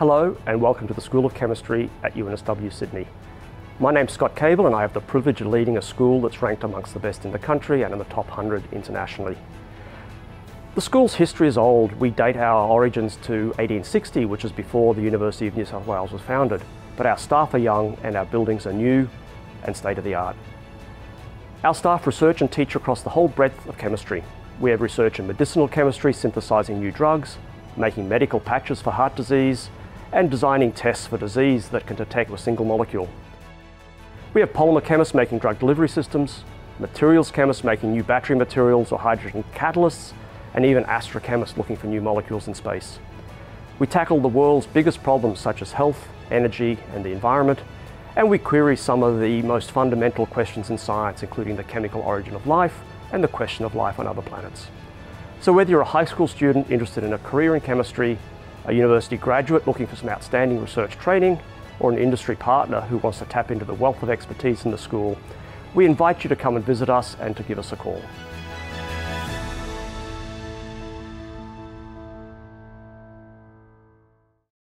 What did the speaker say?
Hello and welcome to the School of Chemistry at UNSW Sydney. My name's Scott Kable and I have the privilege of leading a school that's ranked amongst the best in the country and in the top 100 internationally. The school's history is old. We date our origins to 1860, which is before the University of New South Wales was founded. But our staff are young and our buildings are new and state of the art. Our staff research and teach across the whole breadth of chemistry. We have research in medicinal chemistry, synthesising new drugs, making medical patches for heart disease, and designing tests for disease that can detect a single molecule. We have polymer chemists making drug delivery systems, materials chemists making new battery materials or hydrogen catalysts, and even astrochemists looking for new molecules in space. We tackle the world's biggest problems such as health, energy, and the environment, and we query some of the most fundamental questions in science, including the chemical origin of life and the question of life on other planets. So whether you're a high school student interested in a career in chemistry, a university graduate looking for some outstanding research training, or an industry partner who wants to tap into the wealth of expertise in the school, we invite you to come and visit us and to give us a call.